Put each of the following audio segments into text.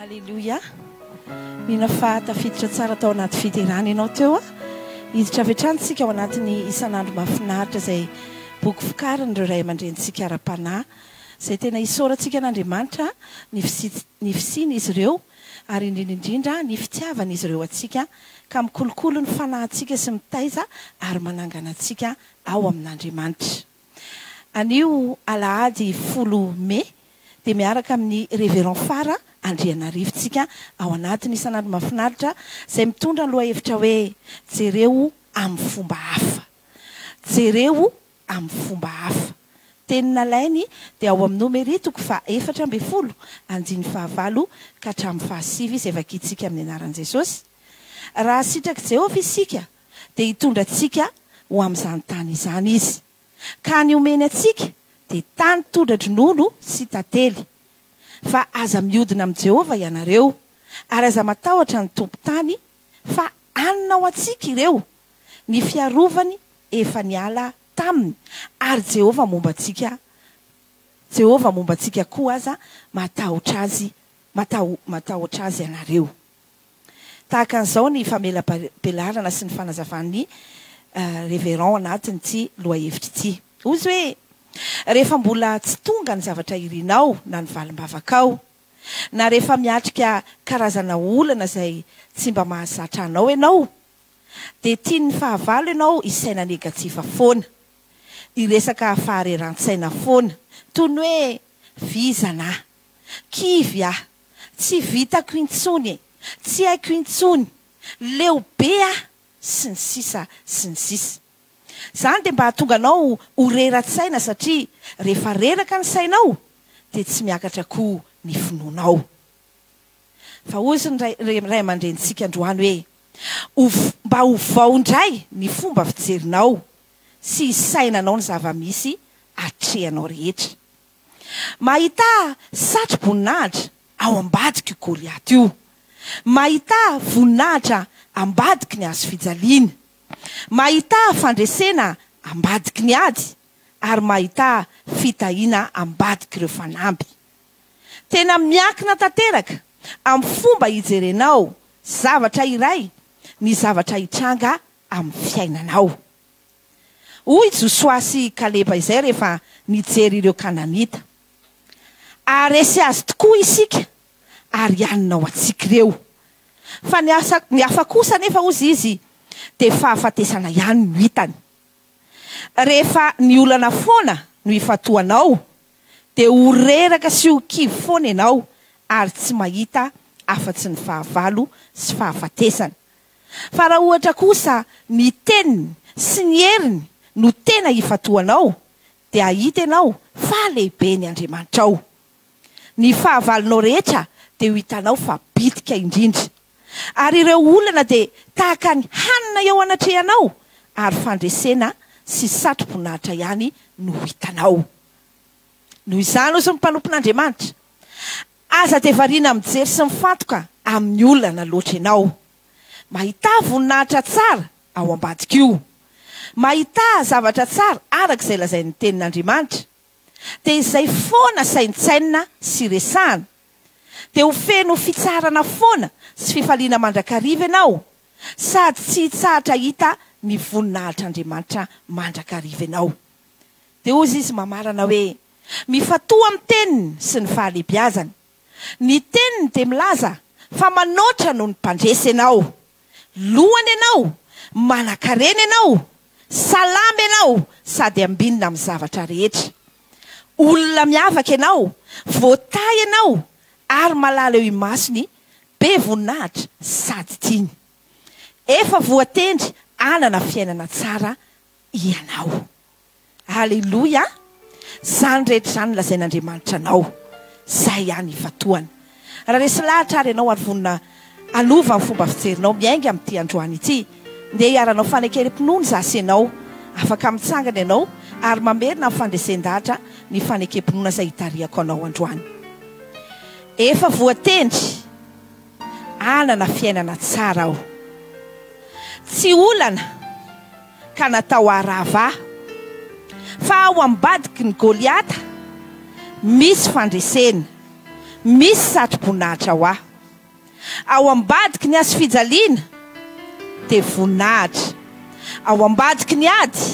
Alléluia. Mino fa tafiditra tsara tao anaty fiderana ianao teo a. Hiditra avy hatrany isika ao anatin'ny isan'andro mahafinaritra izay boky vokariny ireo ray aman-drenintsika ara-panahy izay tena isaorantsika an'Andriamanitra ny ny fisian'izy ireo ary indrindra indrindra ny fitiavan'izy ireo antsika ka mikolokolo ny fanahintsika sy mitaiza ary manangana antsika ao amin'Andriamanitra. Anio alahady folo mey dia miaraka amin'ny Révérend Fara Andrianarivo tsika ao anatin'ny isan'andro mahafinaritra izay mitondra ny lohahevitra hoe Jereo amin'ny fomba hafa. Jereo amin'ny fomba hafa. Teny nalainy dia ao amin'ny nomery toko faha efatra ambin'ny folo andininy faha valo ka hatramin'ny faha sivy izay vakintsika amin'ny anaran'i Jesosy. Raha sitrak'i Jehovah isika dia hitondra antsika ho amin'izany tany izany Izy, ka ny omeny antsika dia tany tondra-dronono sy tantely. Fa aza mihodina amin'i Jehovah ianareo, ary aza matahotra ny tompon-tany, fa hanina ho antsika ireo, ny fiarovany efa niala taminy, ary Jehovah momba antsika, Jehovah momba antsika koa, aza matahotra azy, mataho, matahotra azy ianareo. Tahaka an'izao ny famelabelarana sy ny fanazavan'ny Révérend anatin'ity lohahevitra ity. Hoy izy hoe, Rehefa mbola tsy tonga ny zavatra irinao na ny valim-bavakao, na rehefa miatrika karazana olana izay tsy mba mahazatra anao ianao, dia tian'ny fahavalo ianao hisaina negativa foana, hiresaka fahareran-tsaina foana, toy ny hoe, Vizana aho! Kivy aho! Tsy vitako intsony e! Tsy haiko intsony! Leo be aho! sy ny sisa sy ny sisa. Izany dia mba hahatonga anao ho reratsaina satria rehefa reraka ny sainao dia tsy miakatra koa ny finoanao. Fa hozy ny ray ray aman-drenintsika androany hoe, Ov mba ovao indray ny fomba fijerinao sy isainanao ny zava-misy atrehanao rehetra. Mahità satro-boninahitra ao ambadiky io Goliata io. Mahità voninahitra ambadiky ny hazo fijaliana. Mahità fandresena ambadiky ny ady, ary mahità fitahiana ambadiky ireo fanamby. Tena miankina tanteraka amin'ny fomba hijerenao zavatra iray ny zavatra hitranga amin'ny fiainanao. Hoy Josoa sy Kaleba izay rehefa nijery ireo Kananita, Haharesy azy tokoa isika ary hanina ho antsika ireo. Fa ny asa, ny hafa kosa anefa, hozy izy, dia fahafatesana ihany no hitany. Rehefa ny olana foana no ifantohanao, dia ho reraka sy ho kivy foana ianao ary tsy mahita afa-tsy ny fahavalo sy fahafatesana. Fa raha ohatra kosa ny teniny sy ny heriny no tena ifantohanao, dia hahita ianao fa lehibe ny Andriamanitrao. Ny fahavalonao rehetra dia ho hitanao fa bitika indrindra. Ary ireo olana dia tahaka ny hanina eo anatrehanao, ary fandresena sy satroboninahitra ihany no hitanao. Noho izany, hoy ny mpanompon'Andriamanitra, Aza dia variana mijery sy mifantoka amin'ny olana loatra ianao. Mahità voninahitra tsara ao ambadik'io. Mahità zavatra tsara araka izay lazain'ny Tenin'Andriamanitra. Dia izay foana saintsainina sy resahana. Dia ho feno fitsarana foana sy fifaliana mandrakariva ianao, sady tsy hitsahatra hahita ny voninahitr'Andriamanitra mandrakariva ianao. Dia hoy izy mamarana hoe. Mifantoha amin'ny teniny sy ny fahalebiazany. Ny teniny dia milaza fa manoatra noho ny mpandresy ianao. Lohany ianao, manankarena ianao, salama ianao sady ambinina amin'ny zavatra rehetra. Olona miavaka ianao, voatahy ianao ary malala eo imasony, be voninahitra sady tiany. Efa voatendry hanana fiainana tsara Ianao. Aleloia! Izany rehetra izany lazain'Andriamanitra anao. Izay ihany ifantohana. Raha resy lahatra ary ianao ary vonona hanova ny fomba fijerinao miainga amin'ity androany ity, dia iharanao fanekem-pinoana izaho sy ianao. Afaka mitsangana ianao ary mamerina amin'ny fandresen-dahatra ny fanekem-pinoana izay itarihako anao androany. Efa voatendry. hanana fiainana tsara aho. Tsy olana ka natao aharava ahy, fa ao ambadiky ny Goliata misy fandresena, misy satroboninahitra ho ahy. Ao ambadiky ny hazofijaliana dia voninahitra, ao ambadiky ny ady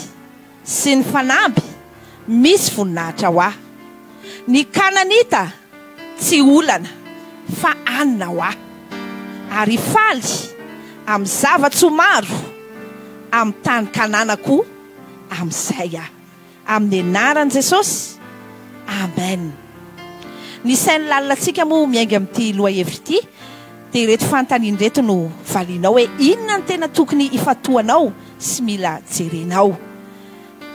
sy ny fanamby misy voninahitra ho ahy. Ny Kananita tsy olana, fa anona ho ahy. Ary faly amin'ny zava-tsoa maro amin'ny tany Kanana koa amin'izay aho. Amin'ny anaran'i Jesosy, amen. Ny sain'ny lalinantsika moa miainga amin'ity lohahevitra ity. Dia ireto fanontaniana ireto no valianao hoe, inona no tena tokony hifantohanao sy mila jerenao?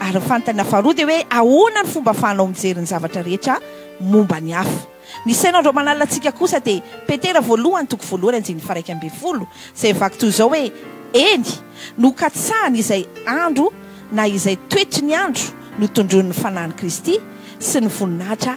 Ary ny fanontaniana faharoa dia hoe, ahoana ny fomba ahafahanao mijery ny zavatra rehetra momba ny hafa? Ny sain'Andro aman'alina antsika kosa dia, Petera voalohany toko voalohany andininy faharaika ambin'ny folo, izay vaky toy izao hoe, Eny, nokatsahany izay andro na izay toetry ny andro notondroin'ny Fanahin'i Kristy sy ny voninahitra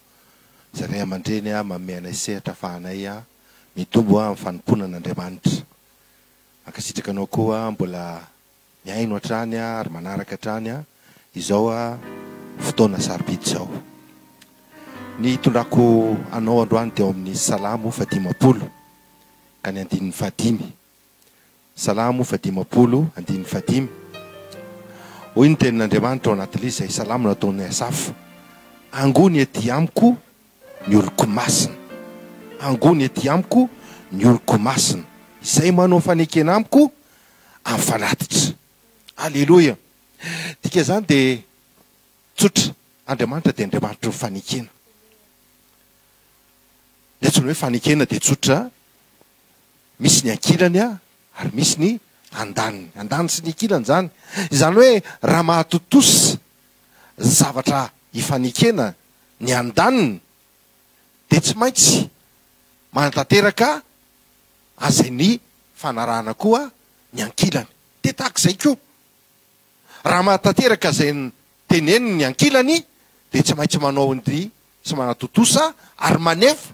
Ry Ray aman-dreny a, manome anay sehatra afahanay a mitombo a amin'ny fanompoana an'Andriamanitra. Mankasitraka anao koa a, mbola mihaino hatrany a ary manaraka hatrany a izao a fotoana sarobidy izao. Ny hitondrako anao androany dia ao amin'ny Salamo faha dimampolo ka ny andininy faha dimy. Salamo faha dimampolo andininy faha dimy. Hoy ny tenin'Andriamanitra ao anatin'ilay izay salamo nataon'i Asafa, Angony ety amiko ny oloko masina, angony ety amiko ny oloko masina, izay manao fanekena amiko amin'ny fanatitra. Aleloia! Dikan'izany dia tsotra, Andriamanitra dia Andriamanitry ny fanekena. Ny antsoina hoe fanekena dia tsotra, Misy ny ankilany ary misy ny andaniny. Andaniny sy ny ankilany izany. Izany hoe raha mahatontosa zavatra ifanekena ny andaniny dia tsy maintsy manatanteraka azy ny fanarahana koa ny ankilany. Dia tahaka izay koa, raha manatanteraka izay teneniny ny ankilany dia tsy maintsy manao ny sy manatontosa ary manefa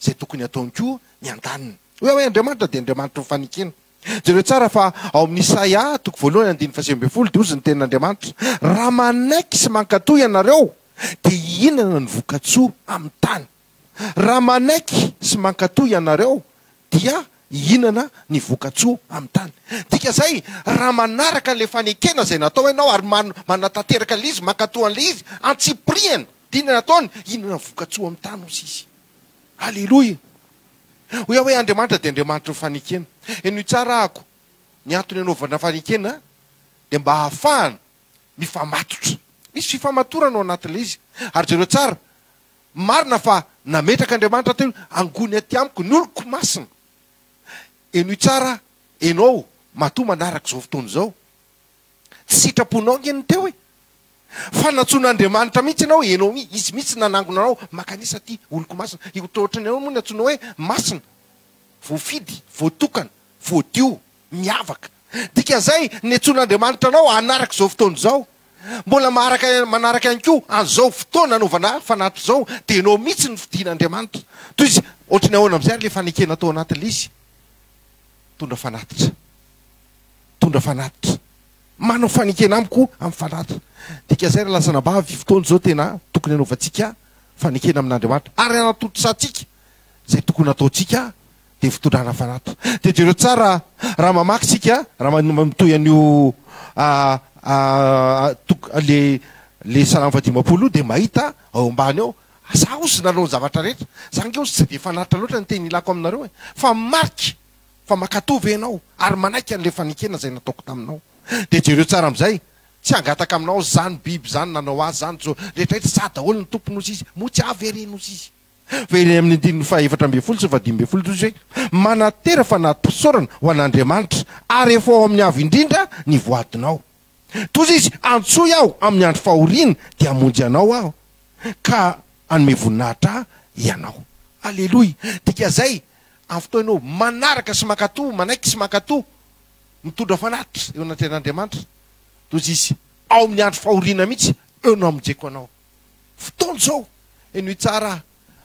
izay tokony hataony koa ny an-daniny. Hoe aho hoe Andriamanitra dia Andriamanitry ny fanekena. Jereo tsara fa ao amin'ny Isaia toko voalohany andininy fahasivy ambin'ny folo dia hozy ny tenin'Andriamanitra, Raha manaiky sy mankatò ianareo dia hihinana ny voka-tsoa amin'ny tany. Raha manaiky sy mankatò ianareo dia hihinana ny voka-tsoa amin'ny tany. Dika izay, raha manaraka an'ilay fanekena izay natao ianao ary manatanteraka an'ilay izy, mankatò an'ilay izy, antsipirihany, Dina nataony hihinana vokatsoa amin'ny tany hoy izy. Aleloia! Ho Yahweh Andriamanitra dia Andriamanitry ny fanekena. Henoy tsara ahako, ny antony hanaovana fanekena dia mba hahafahana mifamatotra. Misy fifamatorana ao anatin'ilay izy. Ary jereo tsara, marina fa nametraka Andriamanitra teo io, angony aty amiko ny oloko masina. Henoy tsara enao matoa manaraka izao fotoana izao. Tsy sitraponao ange ny teo e! Fa nantsoin'Andriamanitra mihitsy ianao e! Ianao mihitsy, Izy mihitsy nanangona anao, Makanisa aty, oloko masina. Io toa ohatran'ny ianao moa no antsoinao hoe masina, voafidy, voatokana, voadio, miavaka. Dikan'izay, niantsoin'Andriamanitra anao hanaraka izao fotoana izao. Mbola maharaka, manaraka ihany koa an'izao fotoana anaovana fanatitra izao. Dia ianao mihitsy no fidin'Andriamanitra. Toy izay, ohatran'ny ahoana amin'izay ary ilay fanekena tao anatin'ilay izy? Mitondra fanatitra. Mitondra fanatitra. Manao fanekena amiko amin'ny fanatitra. Dika izay ry lasanabavy, fotoana izao tena tokony hanaovantsika fanekena amin'Andriamanitra ary hanatontosàntsika izay tokony hataontsika dia fitondrana fanatitra. Dia jereo tsara raha mamaky isika, raha mitohy an'io toko ilay salamo fahadimampolo io dia mahita ao ambany ao, Asaho sy nanao ny zavatra rehetra. Za ange hozy tsy dia fanatitra loatra ny teny ilako aminareo e! Fa marika Fa mankatò ve ianao ary manaiky an'ilay fanekena izay nataoko taminao? Dia jereo tsara amin'izay, tsy hangataka aminao izany biby izany nanao azy izany intsony. Rehetrarehetra sahy daholo ny tompony, hozy izy. Moa tsy havereno, hozy izy. Fa eny amin'ny andininy fahefatra ambin'ny folo sy fahadimy ambin'ny folo dia hozy hoe, Manantena fa nampisaorana ho an'Andriamanitra, ary efa ao amin'ny avo indrindra ny voadinao. Dia hozy izy, Antsoy aho amin'ny andro fahoriana, dia hamonjy anao aho, ka hanome voninahitra ahy ianao. Aleloia! Dika izay, Avy tao ianao, manaraka sy mankatò, manaiky sy mankatò, mitondra fanatitra eo anatrehan'Andriamanitra, tojo izy, ao amin'ny andro fahoriana mihitsy eo no hamonjeko anao. Fotoana izao! Henoy tsara aho.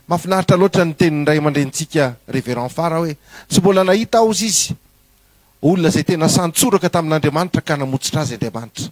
Mahafinaritra loatra ny tenin'ny ray aman-drenintsika Révérend Fara hoe, Tsy mbola nahita aho, hozy izy, olona izay tena santsoraka tamin'Andriamanitra ka namotsitra azy Andriamanitra.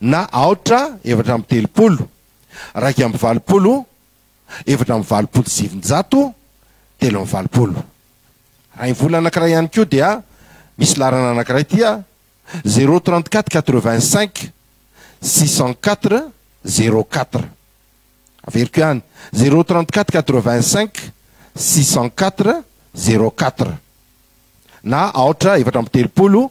na aotra efatra amby telopolo, raika amby valopolo, efatra amby valopolo sy sivinjato, telo amby valopolo. Raha ny vola anankiray ihany koa dia misy laharana anankiray tia, zéro trente quatre quatre vingt cinq six cent quatre zéro quatre. Averiko ihany, zéro trente quatre quatre vingt cinq six cent quatre zéro quatre, na aotra efatra amby telopolo,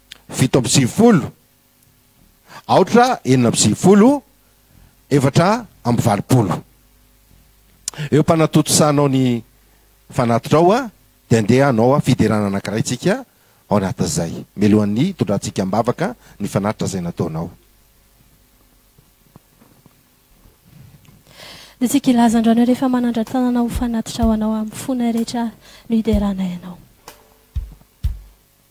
Fito amby sivifolo, aotra, enina amby sivifolo, efatra amby valopolo. Eo am-panatontosànao ny fanatitrao dia andeha hanao fiderana anankiray tsika ao anatin'izay, mialohan'ny hitondrantsika am-bavaka ny fanatitra izay nataonao. Dia tsika hilaza androany rehefa manandra-tànana ho fanatitra ho anao amin'ny fonay rehetra no hiderana ianao.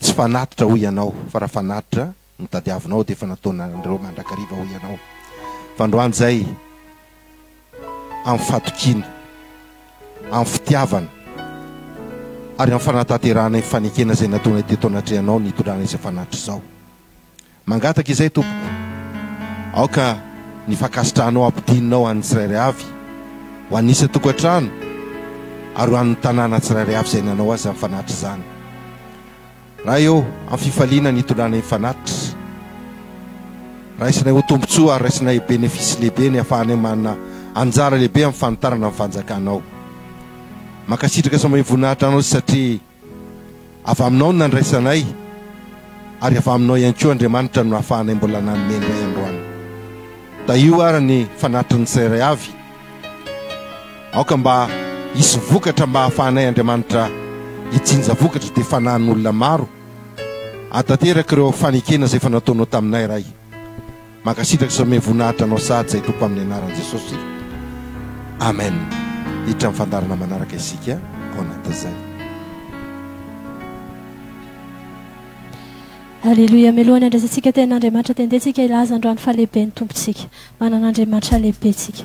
Tsy fanatitra hoy ianao, fa raha fanatitra no tadiavinao dia efa nataonareo mandrakariva hoy ianao. Fa androany izay, amin'ny fatokiana, amin'ny fitiavana ary amin'ny fanatanterahana io fanekena izay nataonay teto anatrehanao ny hitondrana izao fanatitra izao. Mangataka izay Tompoko. Aoka ny fankasitrahanao hampidinina ao an'ny tsirairay avy, ho an'ny isan-tokantrano, ary ho an'ny tanàna tsirairay avy izay nanao azy amin'ny fanatitra izany. Ray ô, amin'ny fifaliana ny hitondrana iny fanatitra. Raisinay ho tombontsoa ary raisinay benefisy lehibe ny hahafahanay manana anjara lehibe amin'ny fanitarana ny fanjakanao. Mankasitraka sy mamevoninahitra anao satria. Avy Aminao no nandraisanay, ary avy Aminao ihany koa, Andriamanitra, no nahafahanay mbola nanome indray androany. Tahio àry ny fanatitrin'ny tsirairay avy. Aoka mba hisy vokatra mba hahafahanay, Andriamanitra, hijinja vokatra dia fanahin'olona maro, hahatanteraka ireo fanekena izay efa nataonao taminay, Ray. Mankasitraka sy omeo voninahitra anao sahady izay Tompo amin'ny anaran'i Jesosy Amen hiditra amin'ny fandaharana manaraka isika ao anatin'izay. Aleloia melohany andraisantsika tenin'Andriamanitra tendentsika hilaza androany fa lehibe ny Tompontsika manana Andriamanitra lehibe tsika.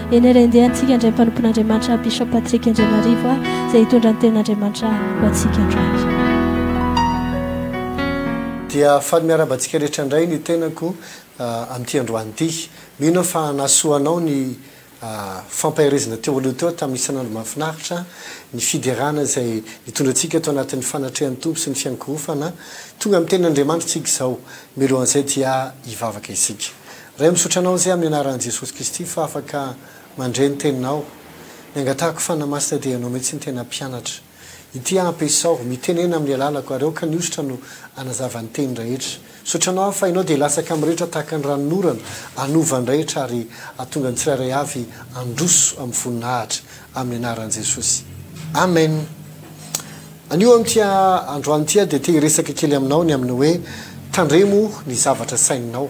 Eny re, andeha antsika indray mpanompon'Andriamanitra Bishop Patrick Andrianarivo a, izay hitondra ny tenin'Andriamanitra ho antsika androany. Dia faly miarahaba antsika rehetra indray ny tenako amin'ity androany ity. Mino aho fa nahasoa anao ny fampaherezana teo aloha teo tamin'ny isan'andro mahafinaritra, ny fiderana izay nitondra antsika tao anatin'ny fanatrehan'ny Tompo sy ny fiankohofana. Tonga amin'ny tenin'Andriamanitra isika izao, mialohan'izay dia hivavaka isika. Ray misaotra anao ze amin'ny anaran'i Jesosy Kristy fa afaka mandre ny teninao, ny angatahako Fanahy Masina dia ianao mihitsy no tena mpianatra ity ampy esao mitenena amin'ny alalako ary aoka ny hosotra no anazava ny teny rahetra, misaotra anao aho fa ianao dia latsaka amin'ny rehetra tahaka ny ranonorana hanova ny rahetra ary hatonga ny tsirairay avy handroso amin'ny voninahitra amin'ny anaran'i Jesosy Amen Anio amin'ity androany ity aho dia te hiresaka kely aminao ny amin'ny hoe tandremo ny zavatra saininao.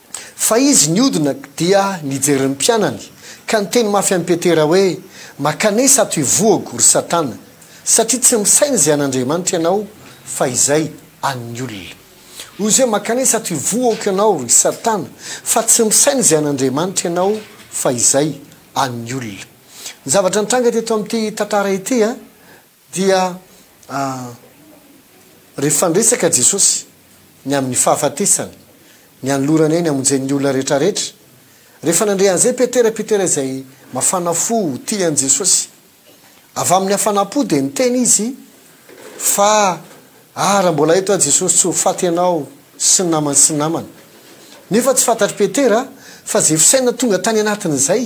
Fa izy niodina dia nijery ny mpianany, ka niteny mafy an'i Petera hoe, Makanesa ato ivohoko, ry Satana, satria tsy misaina izay an'Andriamanitra ianao, fa izay an'ny olona. Hoy izy hoe, Makanesa ato ivohoko ianao, ry Satana, fa tsy misaina izay an'Andriamanitra ianao, fa izay an'ny olona. Ny zavatra nitranga teto amin'ity tantara ity, Dia rehefa niresaka Jesosy ny amin'ny fahafatesany, ny hanolorany ainy hamonjeny ny olona rehetra rehetra, rehefa nandre an'izay Petera, Petera izay mafana fo tia an'i Jesosy, avy amin'ny hafanam-po dia niteny izy fa ah raha mbola eto aho Jesosy tsy ho faty ianao sy ny namany sy ny namany. Nefa tsy fantatr'i Petera fa izay fisainana tonga tany anatiny izay.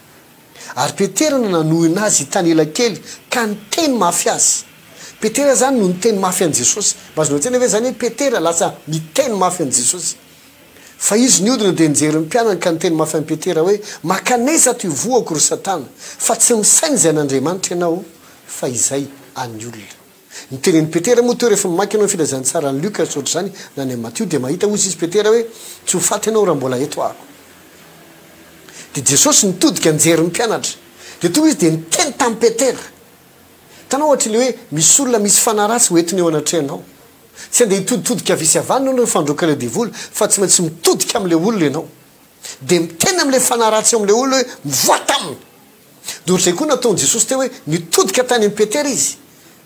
Ary Petera no nanohina azy hitany elakely ka niteny mafy azy. Petera izany no niteny mafy an'i Jesosy. Mba azonao an-tsaina ve izany hoe Petera lasa miteny mafy an'i Jesosy? Fa izy niodina dia nijery ny mpianany ka niteny mafy an'i Petera hoe, Maka an'iza ato ivohoko, ry Satana, fa tsy misaina izay an'Andriamanitra ianao fa izay an'ny olona. Ny tenin'i Petera moa teo rehefa mamaky ianao ny filazantsaran'i Luka tsy ohatr'izany na ny an'i Matio dia mahita hozy izy Petera hoe tsy ho faty ianao raha mbola eto aho. Dia Jesosy nitodika nijery ny mpianatra dia tonga izy dia niteny tamin'i Petera. Hitanao ohatr'ilay hoe misy olona misy fanahy ratsy ho entiny eo anatrehanao. Tsy handeha hitoditodika avia sy avany ianao noho ny fandroakan'ilay devoly fa tsy maintsy mitodika amin'ilay olona ianao. Dia miteny amin'ilay fanahy ratsy eo amin'ilay olona hoe mivoaha taminy. Dia ohatr'izay koa nataon'i Jesosy teo hoe nitodika tany amin'i Petera izy.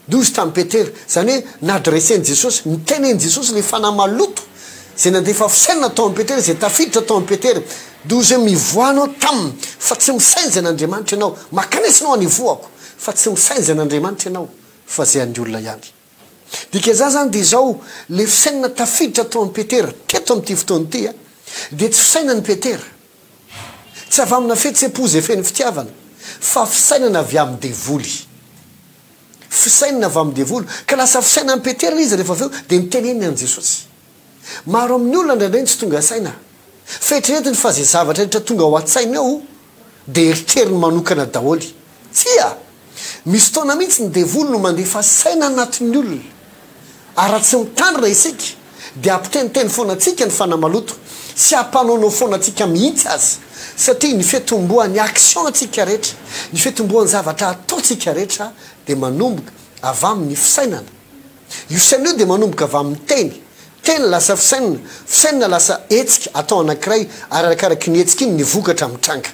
Dia hoy izy tamin'i Petera, izany hoe nadresen'i Jesosy, nitenen'i Jesosy ilay fanahy maloto izay nandefa fisainana tao amin'i Petera, izay tafiditra tao amin'i Petera. Dia hoy izy hoe mivoaha anao taminy fa tsy misainza an'Andriamanitra ianao, makanesa anao any ivohako fa tsy misainza an'Andriamanitra ianao fa izay an'ny olona ihany. Dikaza zany dia izao, le fisainana tafiditra tao amin'i Petera, teto amin'ity fotoana ity a, dia tsy fisainan'i Petera, tsy avy amina fihetsem-po izay feno fitiavana, fa fisainana avy amin'ny devoly. Fisainana avy amin'ny devoly. Ka lasa fisainan'i Petera ilay izy rehefa avy eo dia niteneniny an'i Jesosy. Maro amin'ny olona indraindray no tsy tonga saina. F'eritreretiny fa izay zavatra rehetra tonga ao an-tsainy ao Dia eritreriny manokana daholo. Tsia! Misy fotoana mihitsy ny devoly no mandefa saina anatin'ny olona. Ary raha tsy mitandrina isika dia hampiteniteny foana antsika ny fanahy maloto sy hampanaonao foana antsika mihitsy aza. Satria ny fitomboan'ny action-ntsika rehetra, ny fitomboan'ny zavatra ataontsika rehetra dia manomboka avy amin'ny fisainana. Io saina io dia manomboka avy amin'ny teny. Teny lasa fisainana, fisainana lasa hetsika atao anankiray ary arakaraky iny hetsika iny ny vokatra mitranga.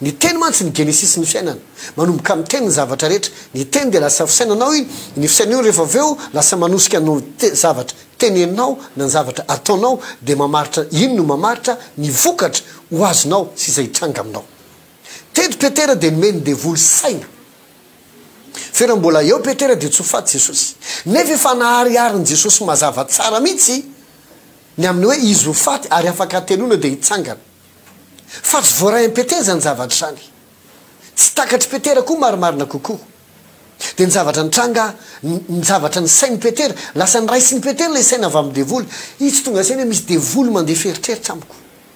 Ny teny mantsy ny genesisin'ny fiainana. Manomboka amin'ny teny ny zavatra rehetra. Ny teny dia lasa fisainana ao iny, iny fisainana iny rehefa avy eo lasa manosika ny zavatra teneninao na ny zavatra ataonao dia mamaritra, iny no mamaritra ny vokatra ho azonao sy izay hitranga aminao. Teto Petera dia nomen'ny devoly saina. Fera mbola eo Petera dia tsy ho faty Jesosy. Nefa efa nahariharin'i Jesosy mazava tsara mihitsy ny amin'ny hoe izy ho faty ary afaka antenona dia hitsangana. Fa tsy voaray an'i Petera izany zavatra izany. Tsy takatr'i Petera koa marimarina kokoa. Dia ny zavatra nitranga, ny zavatra nisain'i Petera, lasa niraisin'i Petera ilay saina avy amin'ny devoly. Itsy tonga saina hoe misy devoly mandefa eritreritra amiko.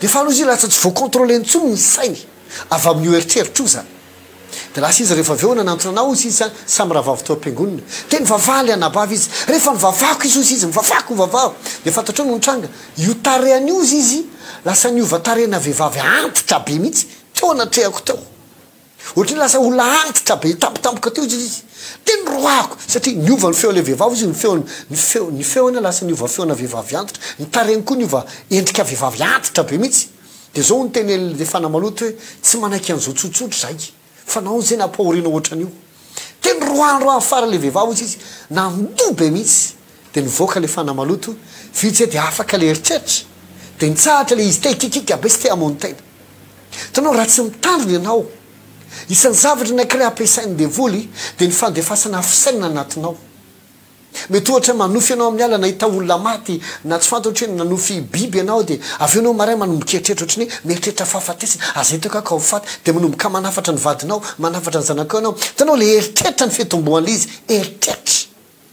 Dia faly hoy izy lasa tsy voacontroler intsony ny sainy avy amin'io eritreritra io izany. Dia lasa izy rehefa avy eo nanantona anao hoy izy samy rahavavy teo am-piangonana. Dia nivavaly anabavy izy. Rehefa nivavako izy hoy izy mivavako mivavaho. Dia fantatrao no nitranga? Io tarehany io hoy izy lasa niova tarehina vehivavy antitra be mihitsy teo anatrehako teo. Ohatry ny lasa olona antitra be tampotampoka teo izay izy. Dia noroahako satria niova ny feon'ilay vehivavy izy, ny feony, ny feo, ny feony aloha lasa niova feona vehivavy antitra, ny tarehiny koa niova endrika vehivavy antitra be mihitsy. Dia izao hono ny tenin'ilay lefana maloto hoe, tsy manaiky an'izao tsotsotra izahay fa nahoana izay nampahoriana ohatran'io. Dia noroahanorahan'ny farany ilay vehivavy izay izy, nandoa be mihitsy. Dia nivoaka ilay fana maloto, vitsy izay dia afaka ilay eritreritra. Dia nitsahatra ilay izy te-hikikika be sy te-hamono tena. Hitanao, raha tsy mitandrina ianao, isan'ny zavatra anankiray ampiasain'ny devoly dia ny fandefasana afo saina anatinao. Mety ohatra manofy ianao amin'ny ala nahita olona maty na tsy fantatro hoe nanofy biby ianao dia avy eo ianao maray manomboka hieritreritra ohatry ny mieritreritra fahafatesana, aza hitako aho ka ho faty, dia manomboka manafatra ny vadinao, manafatra ny zanakao ianao. Hitanao, ilay eritreritra ny fitomboan'ilay izy, eritreritra.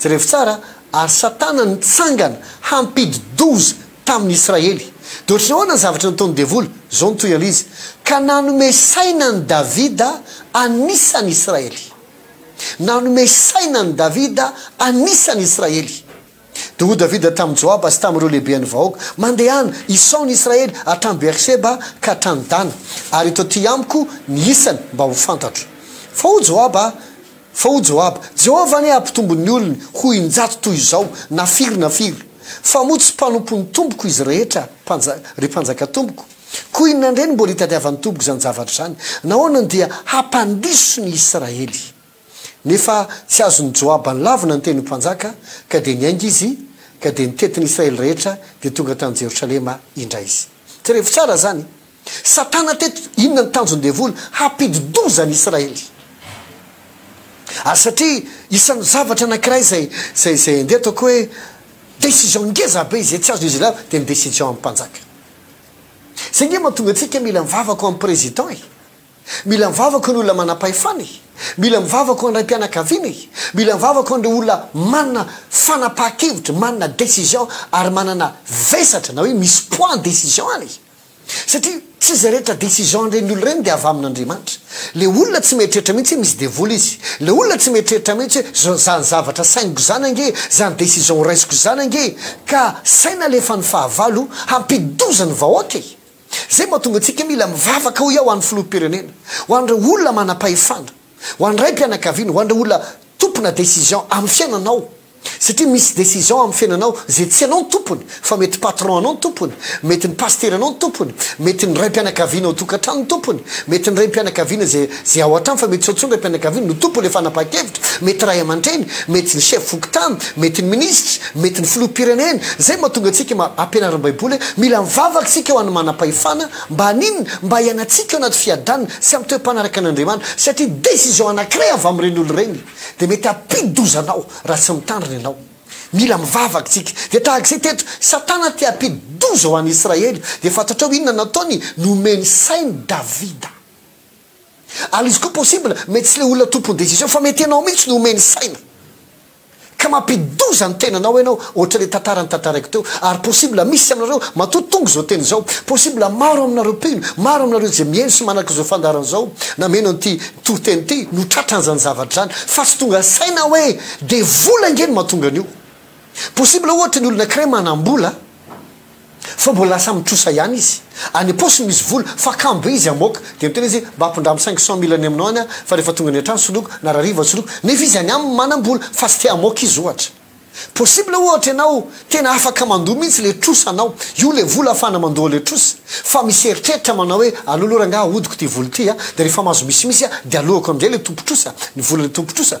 Jerevo tsara a! Ary Satana nitsangana hampidi-doza tamin'ny Israely. Dia ohatry ny ahoana ny zavatra nataon'ny Devoly? Izao no toy an'izy, Ka nanome saina an'i Davida anisan'ny Israely. Nanome saina an'i Davida anisan'ny Israely. Dia hoy Davida tamin'i Joaba sy tamin'ireo lehiben'ny vahoaka, Mandehana, isao ny Israely hatrany Beerseba ka hatrany Dana, ary eto aty amiko ny isany, mba ho fantatro. Fa hoy Joaba, Fa hoy Joaba, Jehovah anie hampitombo ny olony ho in-jato toy izao, na firy na firy. Fa moa tsy mpanompon'ny tompoko izy rehetra, ry mpanjaka tompoko? Koa inona indray no mbola itadiavan'ny tompoko izany zavatra izany? Nahoana no dia hampandiso ny Israely? Nefa tsy azon'i Joaba nilavina ny tenin'ny mpanjaka, ka dia niainga izy, ka dia nitety ny Israely rehetra, dia tonga tany Jerosalema indray izy. Jereo tsara izany. Satana teto, inona ny tanjon'ny devoly? Hampidi-doza an'i Israely. Ary satria isan'ny zavatra anankiray izay, izay, izay andeha ataoko hoe décision ngeza be izay tsy azon'izy ireo dia ny décision amin'ny mpanjaka. Izay ange mahatonga antsika mila mivavaka ho an'ny président e. Mila mivavaka ho an'ny olona manam-pahefana e. Mila mivavaka ho an'ny raim-pianakaviana e. Mila mivavaka ho an'ireo olona manana fanapahan-kevitra, manana décision ary manana vesatra na hoe misy poids ny décision-ny e. Satria tsy izy rehetra decision ireny olona ireny dia avy amin Andriamanitra. Le olona tsy mieritreritra mihitsy hoe misy devoly izy. Le olona tsy mieritreritra mihitsy hoe zao zany zavatra sainiko izany ange, zany decision ho raisiko izany ange e! Ka saina alefan'ny fahavalo hampididoza ny vahoaka e! Zay mahatonga antsika mila mivavaka hoy aho ho an'ny filoham-pirenena, ho an'ireo olona manam-pahefana, Ho an'ny raim-pianakaviana, ho an'ireo olona tompona décision amin'ny fiainanao, satria misy décision amin'ny fiainanao izay tsy ianao no tompony fa mety patron anao no tompony, mety ny pasiteranao no tompony, mety ny raim-pianakaviana ao an-tokantrano no tompony, mety ny raim-pianakaviana izay izay ao an-trano fa mety tsy ao intsony raim-pianakaviana no tompony ilay fanapahan-kevitra, mety ray aman-dreny, mety ny chef fokontany, mety ny minisitra, mety ny filoham-pirenena, izay no mahatonga antsika ma ampianarin'ny baiboly hoe mila mivavaka isika ho an'ny manam-pahefana, Mba haninona? Mba hiainatsika ao anaty fiadanana sy amin'ny toe-panaraka an'Andriamanitra, satria décision anankiray avy amin'ireny olona ireny dia mety hampidi-doza anao raha tsy mitandrina ianao. Mila mivavaka isika. Dia tahaka izay teto, Satana te hampidi-doza ho an'i Israely, dia fantatrao inona nataony? Nomeny sainy Davida. Ary izy koa possible mety tsy ilay olona tompon'ny décision fa mety ianao mihitsy no omeny saina. Ka mampidoza ny tenanao enao ohatran'le tantara nitantaraiko teo ary possible misy aminareo matoa tonga izao teny izao possible maro aminareo mpino maro aminareo izay mihaino sy manaraka izao fandaharana izao nameno an'ity toriteny ity no tratra an'izany zavatra izany fa tsy tonga saina hoe devoly ange no mahatonga an'io possible ohatra ny olona ankiray manambola Fa mbola lasa mitrosa ihany izy. Any am-paosiny misy vola, fa kamo be izy hamoaka. Dia miteny izy, Mba ampindramo saingy cent mille any aminao any aho, fa rehefa tonga any an-trano soloiko, na rariva soloiko. Nefa izy any aminy manam-bola, fa tsy te hamoaka izy, ohatra. Possible, ohatra, ianao tena afaka mandoa mihitsy ilay trosa anao. Io ilay vola ahafahana mandoa ilay trosa. Fa misy eritreritra manao hoe, Aleo aloha rangahy ahodiko ity vola ity, dia rehefa mahazo misimisy aho, dia aloako amin'izay ilay tompon-trosa, ny volan'ilay tompon-trosa.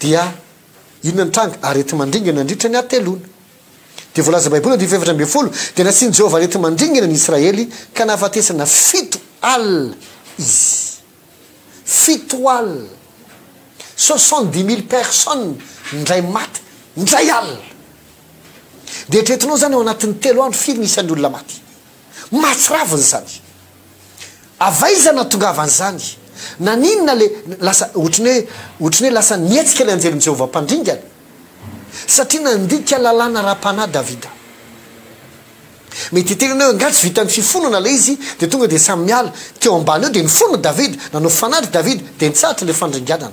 Dia inona ny tranga? Areti-mandringana nandritra ny hateloana. Dia voalazan'ny Baiboly andinin'ny fahefatra ambin'ny folo, dia nasian'i Jehovah areti-mandringana ny Israely, ka nahafatesana fito alina izy. Fito alina! Soixante-dix mille personnes indray maty indray alina! Dia eritreretinao izany ao anatin'ny telo andro firy ny isan'ny olona maty. Mahatsiravina izany. Avy aiza nahatongavany izany? Naninona ilay lasa, ohatry ny hoe, ohatry ny hoe lasa nihetsika ilay anjelin'i Jehovah mpandringana? Satria nandika lalàna ara-panahy Davida. Mety hiteny ianao hoe, Angaha tsy vitan'ny fifonana ilay izy, dia tonga dia samy miala. Teo ambany eo dia nifono Davida, nanao fanatitra Davida, dia nitsahatra ilay fandringanana.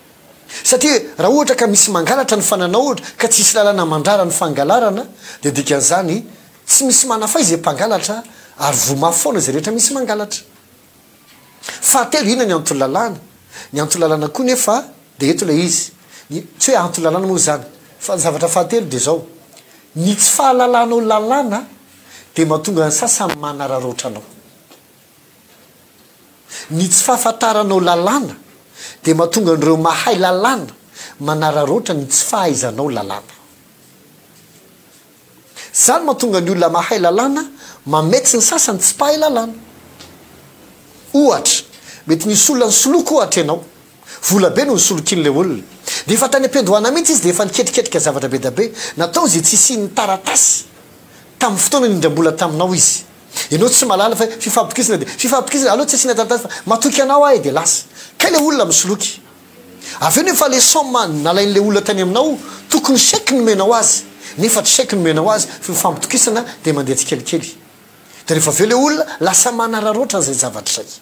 Satria raha ohatra ka misy mangalatra ny fananaohitra ka tsy hisy lalana mandrara ny fangalarana dia dikan'izany tsy misy manafay izay mpangalatra ary voa mafy foana izay rehetra misy mangalatra. Fahatelo inona ny antony lalàna? Ny antony lalàna koa nefa dia eto ilay izy, ny tsy hoe antony lalàna moa izany fa ny zavatra fahatelo dia izao, ny tsy fahalalanao lalàna dia mahatonga ny sasany manararaotra anao. Ny tsy fahafantaranao lalàna dia mahatonga an'ireo mahay lalàna manararaotra ny tsy fahaizanao lalàna. Izany mahatonga ny olona mahay lalàna mametsy ny sasany tsy mpahay lalàna. Ohatra, mety nisy olona nisoloky ohatra ianao. Vola be no nisolokian'ilay olona. Dia efa tany am-piandohana mihitsy izy dia efa niketriketrika zavatra be dia be. Natao izay tsy hisian'ny taratasy tamin'ny fotoana nindram-bola taminao izy. Ianao tsy mahalala fa fifampitokisana dia fifampitokisana, aleo tsy asiana taratasy fa matoky anao aho e dia lasa. Kay ilay olona misoloky. Avy eo nefa ilay somme nalain'ilay olona tany aminao, tokony chèque nomenao azy nefa tsy chèque nomenao azy, fifampitokisana dia mandeha tsikelikely. Dia rehefa avy eo ilay olona lasa manararaotra an'izay zavatra izay.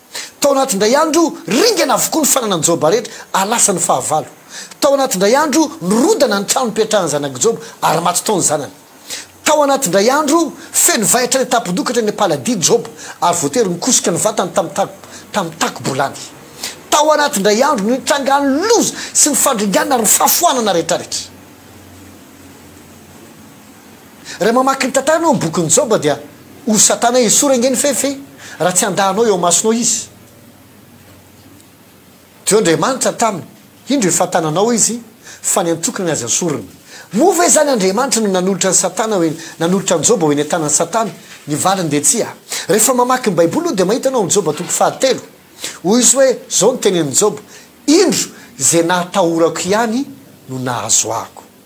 Tao anaty indray andro, ringana avokoa ny fananan'i Joba rehetra, ary lasa ny fahavalo. Tao anaty indray andro, nirodana ny trano nipetrahan'ny zanak'i Joba, ary maty tao ny zanany. Tao anaty indray andro, feno vay hatrany an-tampondoha ka hatrany am-paladia Joba, ary voatery nikosoka ny vatany tamin'ny tako-bolany. Tao anaty indray andro no nitrangan'ny loza sy ny fandringanana ary ny fahafoanana rehetrarehetra. Raha mamaky ny tantarany ao amin'ny bokin'i Joba dia ho satana esory ange ny fefy raha tsy andahanao eo amasonao izy. Dia hoy Andriamanitra taminy, Indro efa tananao izy fa ny antokony ny azy asorina. Moa ve izany Andriamanitra no nanolotra an'i satana hoe nanolotra an'i Joba ho eny an-tanan'i satana? Ny valiny dia tsia. Rehefa mamaky ny baiboly aloha dia mahita anao ao amin'ny Joba toko faha telo. Hoy izy hoe izao ny tenenin'i Joba, Indro izay nahatahorako ihany no nahazoako.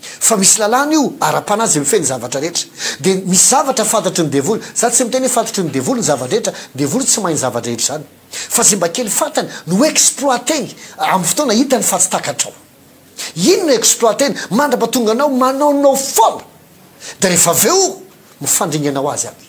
Fa misy lalàna io, ara-panahy izay mifehy ny zavatra rehetra. Dia misy zavatra fantatry ny devoly. Za tsy miteny hoe fantatry ny devoly ny zava-drehetra, ny devoly tsy mahay ny zava-drehetra izany. Fa izay mba kely fantany no exploiter-ny amin'ny fotoana hitany fa tsy takatrao. Iny no exploiter-ny, mandrapatonga anao, manao anao foana. Dia rehefa avy eo, mifandringana ho azy any.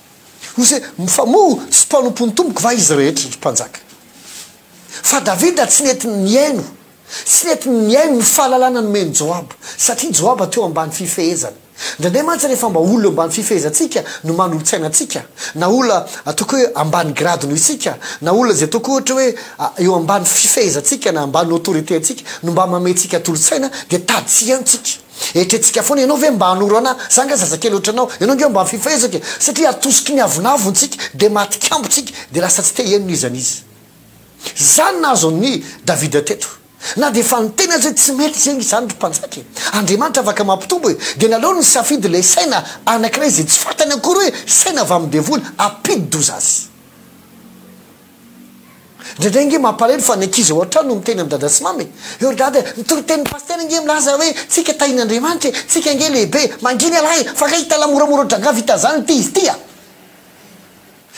Hoy Isaya, Fa moa tsy mpanompon'ny tompoko va izy rehetra, ry mpanjaka? Fa Davida tsy nety nihaino, tsy nety nihaino ny fahalalana nomen'i Joaba, satria Joaba teo ambany fifehezany. Indraindray mantsy rehefa mba olona eo ambany fifehezantsika no manolo-tsaina antsika, na olona toa koa hoe ambany grady noho isika, na olona izay toa koa ohatra hoe eo ambany fifehezantsika na ambany autorité antsika no mba mameantsika tolo-tsaina dia tajiantsika. Eritreretintsika foana, ianao ve mba hanoro anà? Za nga zazakely ohatranao, ianao nge mba fifehezako e! Satria atosiky ny avonavontsika dia maty kiambo tsika dia lasa tsy te hihaino n'iza n'iza. Zany nahazo an'i Davida teto. Na dia efa niteny aza hoe tsy mety zegny izany ry mpanjaka e! Andriamanitra afaka mampitombo e! Dia naleony nisafidy ilay saina anankiray izay tsy fantany akory hoe saina avy amin'ny devoly, hampidi-doza azy. Indraindray ange mampalahelo fa ny ankizy ao an-trano no miteny amin'ny dada sy mama e! Eo ry dada e! Ny toritenin'ny pasitera ange milaza hoe tsika tahin'Andriamanitra e! Tsika ange lehibe e! Mangina ialahy e! Fa kay italahy moramora dragà vita an'izany ity izy ity a!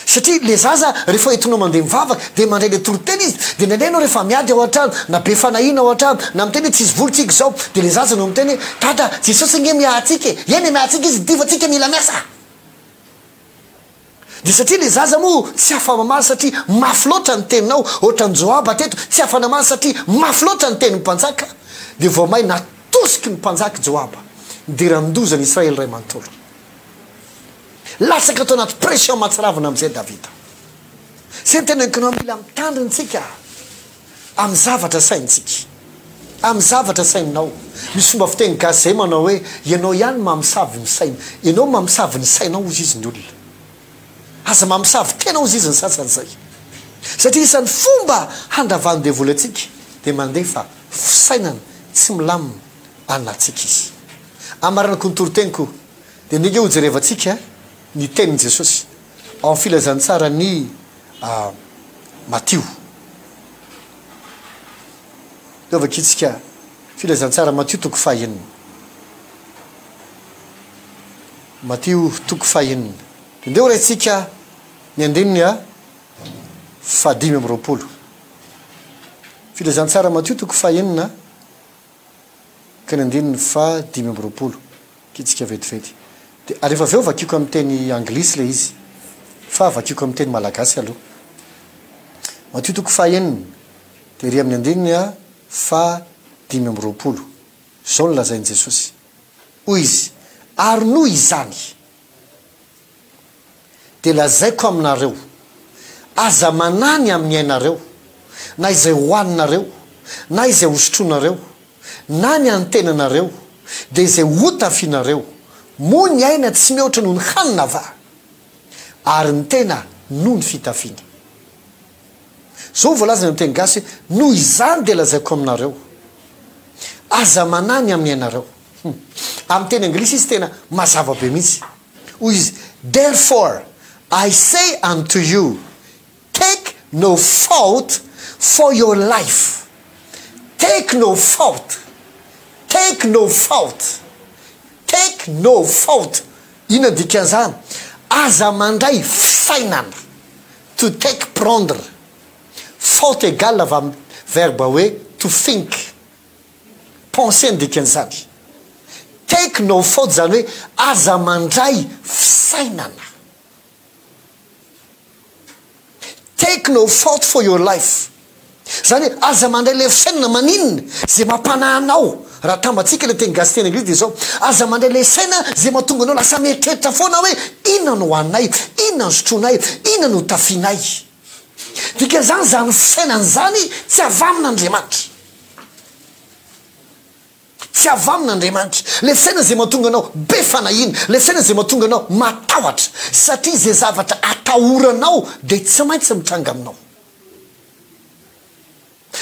Satria le zaza rehefa entinao mandeha mivavaka dia mandray le toriteny izy dia indraindray ianao rehefa miady ao an-trano na be fanahiana ao an-trano na miteny hoe tsisy vola tsika izao dia le zaza no miteny hoe dada Jesosy ange miahy antsika e! Eny e miahy antsika izy ity fa tsika mila miasa a! Dia satria ilay zaza moa tsy afa-mamaly satria mafy loatra ny teninao, hoatran'i Joaba teto, tsy afa-namaly satria mafy loatra ny tenin'ny mpanjaka, dia vao may natosiky ny mpanjaka i Joaba, nidiran-doza ny Israely iray manontolo. Latsaka tao anaty pression mahatsiravina amin'izay Davida. Izay no tena mila mitandrina isika. Amin'ny zavatra saintsika. Amin'ny zavatra saininao. Misy fomba fiteny gasy izay manao hoe, ianao ihany mamosavy ny saina. Ianao mamosavy ny sainao hozy izy ny olona. Aza mamosavy tena hozy izy ny sasany izay. Satria isan'ny fomba handavan'ny devoly antsika dia mandefa fisainana tsy milamina anantsika izy. Amaranako ny toriteniko dia ny ange hojerevantsika ny tenin'i Jesosy ao amin'ny filazantsara ny Matio. Ndao vakintsika Filazantsara Matio toko fahenina. Matio toko fahenina. Dia ndao raintsika ny andininy a fahadimy amby roapolo. Filazantsara Matio toko fahenina. teny andininy faha dimy amby roapolo kitsika vetivety dia alefa avy eo vakiako amin'ny teny anglisy ilay izy fa vakiako amin'ny teny malagasy aloha Matio toko faha enina dia ery amin'ny andininy a faha dimy amby roapolo izao no lazain'i Jesosy hoy izy ary noho izany Dia lazaiko aminareo, Aza manahy ny amin'ny ainareo, na izay hohaninareo, na izay hosotroinareo, na ny an'ny tenanareo, dia izay hotafianareo, moa ny aina tsy mihoatra noho ny hanina va? ary ny tena noho ny fitafiana. Izao no voalazany amin'ny teny gasy hoe, Noho izany dia lazaiko aminareo, Aza manahy ny amin'ny ainareo. Hum. Amin'ny teny anglisy izy tena mazava be mihitsy. Hoy izy, Therefore I say unto you, take no fault for your life, take no fault, take no fault, take no fault, inona ny dikan'izany? Aza mandray fisainana, to take, prendre, faute égale avy amin'ny verbe hoe to think. Pensée ny dikan'izany. Take no faute izany hoe aza mandray fisainana. Take no faute for your life. Izany hoe aza mandray ilay fisainana maninona izay mampanahy anao. Raha tambatsika ilay teny gasy teny anglisy dia izao, aza mandray ilay saina izay mahatonga anao lasa mieritreritra foana hoe inona no hohaninay, inona no sotroinay, inona no hotafianay. Dikan'izany izany fisainana izany tsy avy amin'Andriamanitra. Tsy avy amin' Andriamanitra. Ilay saina izay mahatonga anao be fanahiana. Ilay saina izay mahatonga anao matahotra. Satria izay zavatra atahoranao dia tsy maintsy mitranga aminao.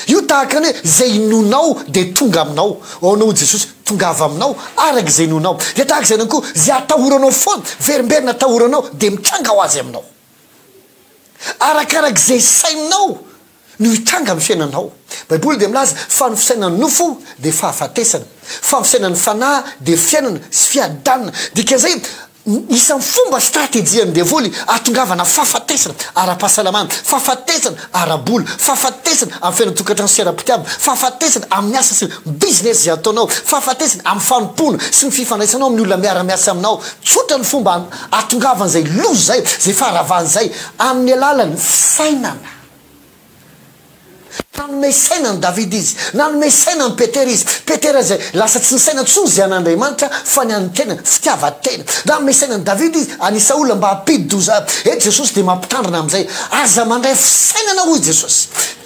Io tahaka ny hoe izay inoanao dia tonga aminao. Ahoana hoy Jesosy? Tongava aminao araka izay inoanao. Dia tahaka izany ihany koa, izay atahoranao foana, verimberina atahoranao, dia mitranga ho azy aminao. Arakarak'izay sainao no hitranga amin'ny fiainanao. Baiboly dia milaza fa ny fisainan'ny nofo dia fahafatesana, fa ny fisainan'ny fanahy dia fiainana sy fiadanana. Dikan'izay, isan'ny fomba stratejian'ny devoly hahatongavana fahafatesana ara-pahasalamana, fahafatesana ara-bola, fahafatesana amin'ny fiainan-tokantrano sy ara-pitiavana, fahafatesana amin'ny asa sy ny business izay ataonao, fahafatesana amin'ny fanompoana sy ny fifandraisanao amin'ny olona miara-miasa aminao. Tsotra ny fomba Ahatongavan' izay loza izay, izay faharavan' izay, amin' ny alalan' ny fisainana. Nanome saina an' i Davida Izy. Nanome saina an' i Petera Izy. Petera izay lasa tsy nisaina intsony izay an' Andriamanitra fa ny an' ny tenany, fitiavan-tena. Nanome saina an' i Davida Izy, an' i Saola mba hampidi-doza. Eto Jesosy dia mampitandrina amin' izay, Aza mandray fisainana, hoy Jesosy.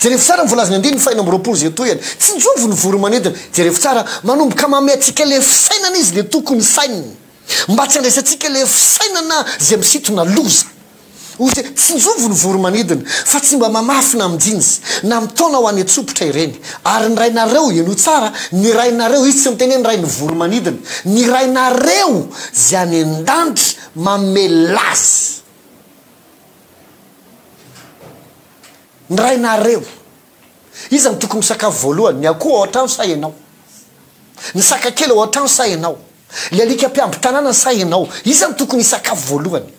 Jereo tsara ny voalazan'ny andininy fahenina amby roapolo izay tohihany, Tsinjovy ny voromanidina. Jereo tsara, manomboka manome antsika ilay fisainana izy dia tokony saininy mba tsy handraisantsika ilay fisainana izay misintona loza. Hoy izy hoe, Tsinjovy ny voromanidina, fa tsy mba mamafy na mijinj na mitaona ho any an-tsompitra ireny. Ary ny Rainareo, henoy tsara, ny Rainareo, izy tsy miteny hoe ny Rain'ny voromanidina, ny Rainareo izay any an-danitra manome laza. Ny rainareo. Iza no tokony misakafo voalohany? Ny akoho ao an-trano sa ianao? Ny saka kely ao an-trano sa ianao? Ilay alika mpiamby tanàna sa ianao? Iza no tokony hisakafo voalohany?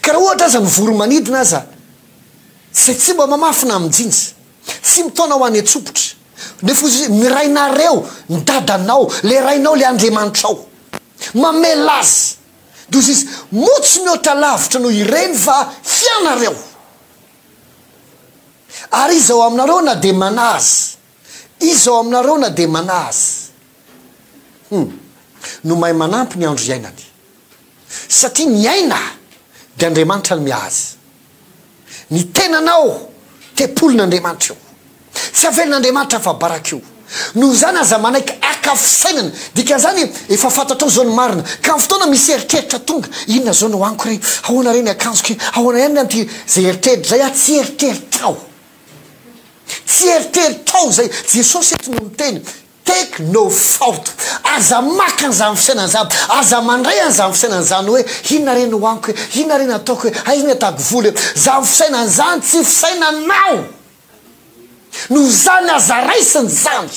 Ka raha ohatra aza ny voro-manidina aza, izay tsy mba mamafy na mijinja, tsy mitaona ho any an-tsompitra, nefa hoy Jesosy, ny rainareo, ny dadanao, ilay rainao, ilay Andriamanitrao, mamela azy. Doza izy, moa tsy mihoatra lavitra noho ireny va hianareo? Ary iza ao aminareo na dia manahy aza, iza ao aminareo na dia manahy aza, hum, no mahay manampy ny andro iainany? Satria ny aina dia Andriamanitra no miahy azy. Ny tenanao tempolin' Andriamanitra io. Tsy avelan' Andriamanitra afa-baraka io. Noho izany aza manaiky haka fisainana. Dikan'izany, efa fantatrao izao ny marina, ka amin'ny fotoana misy eritreritra tonga, inona izao no haniko re? Ahoana re ny akanjoko e? Ahoana ihany ny an'ity? Izay eritreritra izay aho, tsy eritreritrao. Tsy eritreritrao izay. Jesosy eto no miteny. Take no fault, aza maka an'izany fisainana izany, aza mandray an'izany fisainana izany hoe inona re no hohaniko e, inona re no hataoko e, hay inona tago vola e, izany fisainana izany tsy fisainanao, noho izany aza raisina izany,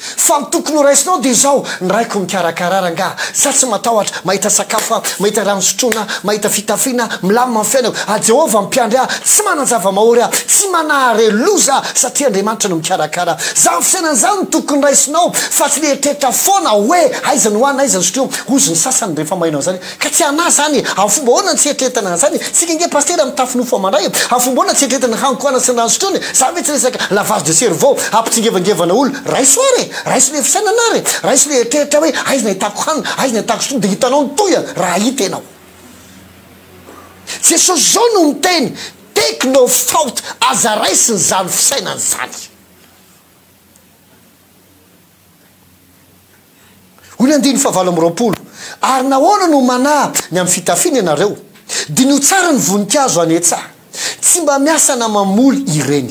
fa ny tokony ho raisinao dia izao, ny raiko mikarakara ahy rangaha, za tsy matahotra, mahita sakafo aho, mahita rano sotroina aho, mahita fitafiana aho, milamina ny fiainako, ary Jehovah mpiandry ahy, tsy manan-java-mahory aho, tsy manahare loza aho, satria Andriamanitra no mikarakara ahy. Izany fisainana izany no tokony raisinao fa tsy mieritreritra foana hoe aiza no hohanina, aiza no sotroina. Hozy ny sasany rehefa maheno an'izany hoe, ka tsy anà izany e! Amin'ny fomba ahoana no tsy hieritreretana an'izany e? Isika ange pasitera mitafy nofo aman-dray e! Amin'ny fomba ahoana no tsy hieritreretana ny haniko hohanina sy ny rano sotroina e? Izany ve tsy resaka lavage de cerveau, hampitsingevangevana olona? Raiso ary e! Raiso ilay fisainana ary e! Raiso ilay eritreritra hoe aiza no ahitako hanina, aiza no ahitako sotroina dia hitanao ny tohiny raha hita ianao. Jesosy izao no niteny. Take no fault aza raisiny zany fisainany zany. Hoy ny andininy fahavalo amby roapolo, Ary nahoana no manahy ny amin'ny fitafiana ianareo? Diniho tsara ny voninkazo any Etsa, tsy mba miasa na mamoly ireny.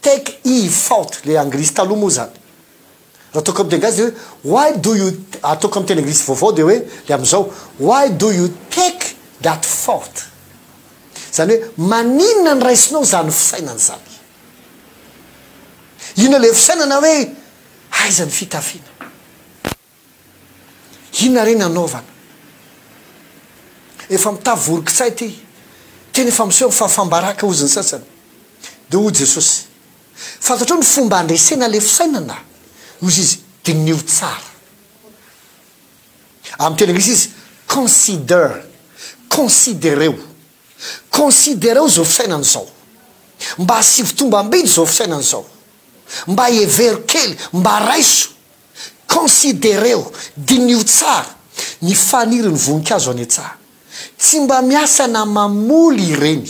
Take Eve faute le anglisy taloha moa zany raha ataoko amin'ny teny gasy de hoe why do you ataoko amin'ny teny anglisy vaovao de hoe le amin'izao why do you take that fault zany hoe maninona ny raisinao zany fisainana zany inona le fisainana hoe aiza ny fitafiana Inona re ny anaovana? Efa mitafy vorokitsay ity, tena efa miseho ny fahafam-baraka, hozy ny sasany. Dia hoy Jesosy, Fantatrao ny fomba handresena ilay fisainana? Hozy izy, Diniho tsara. Amin'ny teny anglisy izy, Consider, considereo. Considereo izao fisainana izao. Mba asivo tombam-bidy izao fisainana izao. Mba hevero kely, mba raiso. Considereo, diniho tsara, ny fanirin'ny voninkazo any an-tsaha. Tsy mba miasa na mamoly ireny.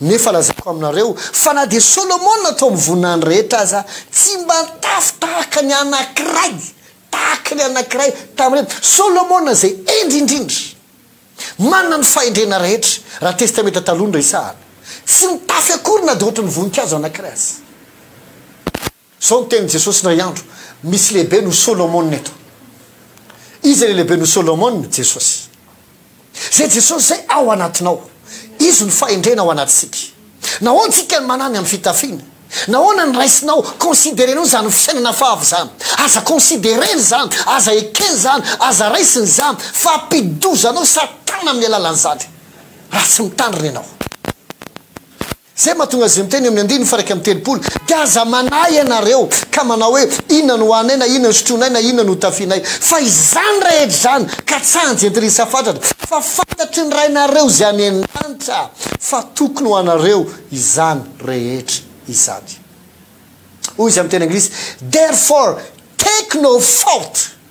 Nefa lazaiko aminareo fa na dia Solomona tao amin'ny voninahiny rehetra aza tsy mba nitafy tahaka ny anankiray tahaka ny anankiray tamin'ireny. Solomona izay hendry indrindra, manana ny fahendrena rehetra raha Testamenta Taloha no resahana, tsy nitafy akory na dia ohatry ny voninkazo anankiray aza. Izao no tenin'i Jesosy indray andro, Misy lehibe noho Solomona eto. Iza ilay lehibe noho Solomona? Jesosy. Izay Jesosy izay ao anatinao. Izy no fahendrena ao anatintsika. Nahoana isika no manany amin'ny fitafiana? Nahoana no raisinao, considerenao izany fisainana fahavy izany? Aza considerena izany, aza ekena izany, aza raisina izany, fa ampidi-doza anao Satana amin'ny alalan'izany, raha tsy mitandrina ianao. Izay mahatonga azy miteny eo amin'ny andininy faha-iraika amby telopolo, dia aza manahy ianareo ka manao hoe, Inona no hohaninay? na Inona no sotroinay? na Inona no hotafianay? fa izany rehetra izany katsahan' Jentily samy fatratra, fa fantatry ny Rainareo izay any an-danitra fa tokony ho anareo izany rehetra izany. Hoy izy amin'ny teny anglisy, Therefore, take no thought.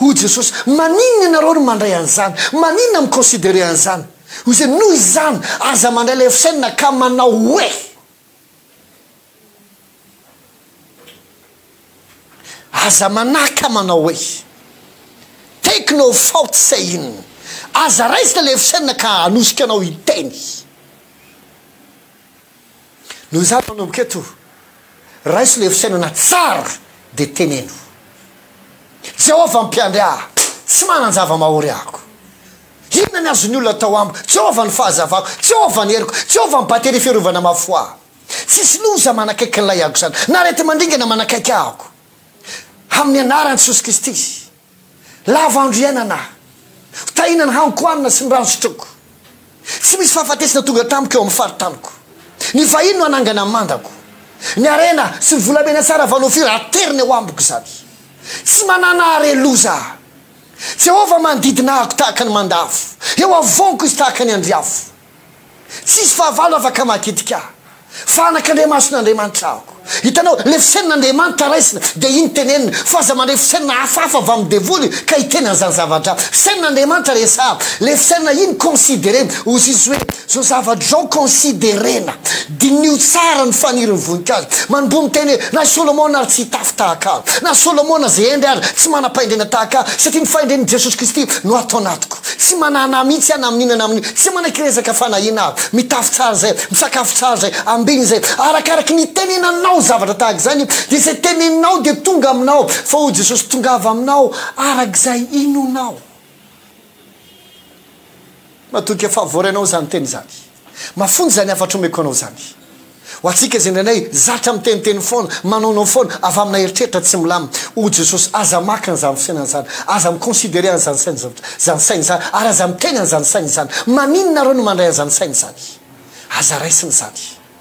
Hoy Jesosy, Maninona ianareo no mandray an'izany? Maninona mi-considerer an'izany? Hoy Izy, Noho izany, aza mandray ilay fisainana ka manao hoe, Aza manahy ka manao hoe, Take no thought saying, Aza raisina ilay fisainana ka hanosika anao hiteny. Noho izany manomboka eto, raiso ilay fisainana tsara dia teneno, Jehovah ampiandry ahy, tsy manan-java-mahory ahako. Inona ny azon'ny olona atao amiko? Jehovah ny fahazavako, Jehovah ny heriko, Jehovah ny batterie fiarovana mafy ho ahy. Tsisy loza manakaiky ny Lahiako izany, na aretimandringana manakaiky ahako. Amin'ny anaran'i Jesosy Kristy. Lava andro iainana aho. Tahiana ny haniko hanina sy ny rano sotroiko. Tsy misy fahafatesana tonga tamiko eo amin'ny faritaniko. Ny vahiny no hanangana ny mandako. Ny harena sy ny volamena tsara avy any Ofira haterina eo amiko izany. Tsy manana hare loza aho. Jehovah manodidina ahako tahaka ny mandavo. Eo afovoaniko izy tahaka ny andriafo. Tsisy fahavalo afaka mahakitika ahy, fa anak' Andriamasina Andriamanitra ahoko. Hitanao, ilay fisainana Andriamanitra raisina, dia iny tenenina, fa aza mandray fisainana hafahafa avy amin'ny devoly ka hiteny an'izany zavatra. Fisainana Andriamanitra resaha, ilay fisainana iny considere, ozy izy hoe, izao zavatra izao considerena, diniho tsara ny fanirin'ny voninkazo. Manomboha miteny hoe, na Solomona ary tsy hitafy tahaka ahy, na Solomona izay hendry ary tsy manam-pahendrena tahaka ahy, satria ny fahendren'i Jesosy Kristy no ato anatiko. Tsy manana mitsy ana mihinana aminy tsy manaiky resaka fanahiana aho mitafy tsara zay misakafo tsara zay ambiny zay arakaraky ny tenenanao zavatra tahaka izany dia zay teneninao dia tonga aminao fa hoy jesosy tongava aminao arak'izay inonao matoky fa voarainao zany teny zany. Mafonja izany hafatra omeko anao izany. Ho antsika izay indraindray zatra miteniteny foana, manaonao foana, avy amina eritreritra tsy milamina, O Jesosy, aza maka an'izany fisainana izany, aza mi-considerer an'izany saina izany, izany saina izany, ary aza miteny an'izany saina izany. Maninona ireo no mandray an'izany saina izany? Aza raisina izany.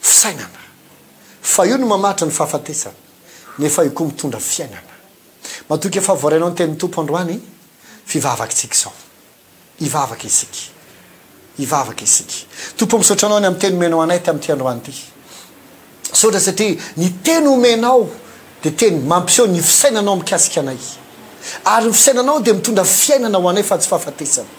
fisainana fa io no mamaritra ny fahafatesana nefa io koa mitondra fiainana. Matoky efa voarainao ny tenin'ny Tompo androany fivavaktsika izao. Hivavaka isika. Hivavaka isika. Tompo misaotra Anao ny amin'ny teny omenao anay tamin'ity androany ity. Misaotra satria ny teny omenao dia teny mampiseho ny fisainanao mikasika anay. Ary ny fisainanao dia mitondra fiainana ho anay fa tsy fahafatesana.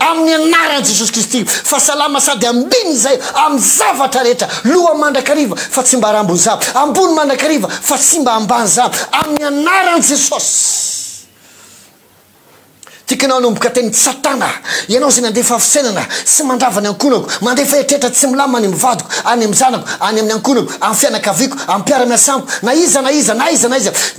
Amin'ny anaran'i Jesosy Kristy fa salama sady ambiny izay amin'ny zavatra rehetra, loha mandrakariva fa tsy mba harambony za, ambony mandrakariva fa tsy mba ambany za, amin'ny anaran'i Jesosy. Tiakanao hanomboka teny Satana, ianao izay nandefa afosenana sy mandrava ny ankohonako, mandefa eritreritra tsy milamina any amin'ny vadiko, any amin'ny zanako, any amin'ny ankohonako, amin'ny fianakaviako, amin'ny mpiara-miasa amiko, na iza na iza, na iza na iza,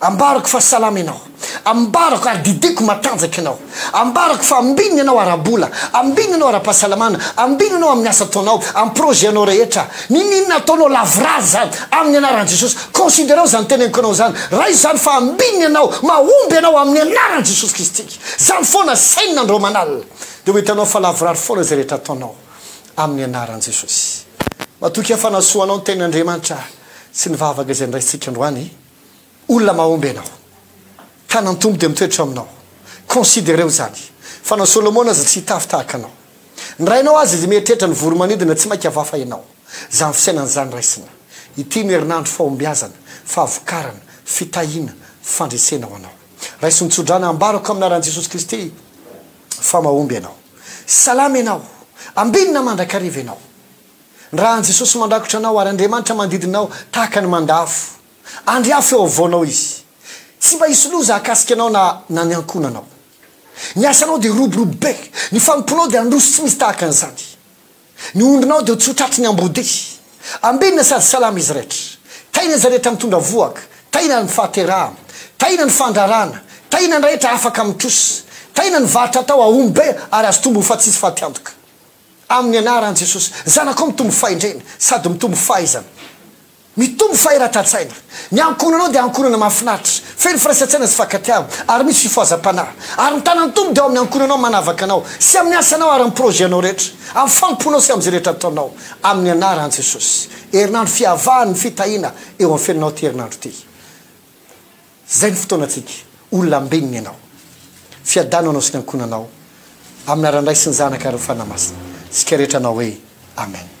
Ambarako fa salama ianao. Ambarako ary didiako matanjaka ianao. Ambarako fa ambinina ianao ara-bola, ambinina ianao ara-pahasalamana, ambinina ianao amin'ny asa ataonao, amin'ny projet-nao rehetra. N'inon'inona ataonao, lavorary izany amin'ny anaran'i Jesosy. Considerao izany teneniko anao izany. Raiso izany fa ambinina ianao, mahomby ianao amin'ny anaran'i Jesosy Kristy. Izany foana asainina andro aman'alina. Dia ho hitanao fa lavorary foana izay rehetra ataonao amin'ny anaran'i Jesosy. Matokia fanasoanao ny tenin'Andriamanitra sy ny vavaka izay noraisintsika androany. olona mahomby ianao. Tanan Tompo dia mitoetra eo aminao. Considereo izany. Fa na Solomona aza tsy hitafy tahaka anao. Ny rainao aza izay mieritreritra ny voromanidina tsy maika vafa ianao. Izany fisainana izany raisina. Ity no herinandro fahombiazana, fahavokarana, fitahiana, fandresena ho anao. Raiso ny tsodrano ambarako amin'ny anaran'i Jesosy Kristy fa mahomby ianao. Salama ianao. Ambinina mandrakariva ianao. Raha an'i Jesosy mandrakotra anao ary Andriamanitra manodidina ao tahaka ny manda afo, andry afo eo afovoanao Izy. Tsy mba hisy loza hahakasika anao na na ny ankohonanao. Ny asanao dia hiroborobo be, ny fanompoanao dia handroso tsy misy tahaka an'izany. Ny ondrinao dia ho tsy ho tratry ny ambody. Ambinina sady salama izy rehetra. Tahiana izay rehetra mitondra vohoka, tahiana ny fahaterahana, tahiana ny fandrarana, tahiana ny rehetra afaka amin'ny trosa, tahiana ny varotra atao hahomby be ary azo tombony fa tsy hisy fatiantoka. Amin'ny anaran'i Jesosy, zanakao mitombo fahendrena sady mitombo fahaizana. Mitombo fahiratan-tsaina. Ny ankohonanao dia ankohonana mahafinaritra, feno firaisan-tsaina sy fakan-tiava, ary misy fifohazam-panahy. Ary ny tanan'ny Tompo dia ao amin'ny ankohonanao manavaka anao, sy amin'ny asanao ary amin'ny projet-nao rehetra, amin'ny faham-ponao sy amin'izay rehetra ataonao. Amin'ny anaran'i Jesosy. Herinandro fiavahany ny fitahiana eo amin'ny fiainanao ity herinandro ity. Izay ny fotoanantsika, ho lambenina ianao. Fiadano anao sy ny ankohonanao, amina ran Ray sy ny Zanaka ary ny Fanahy Masina. Isika rehetra hanao hoe, Amen.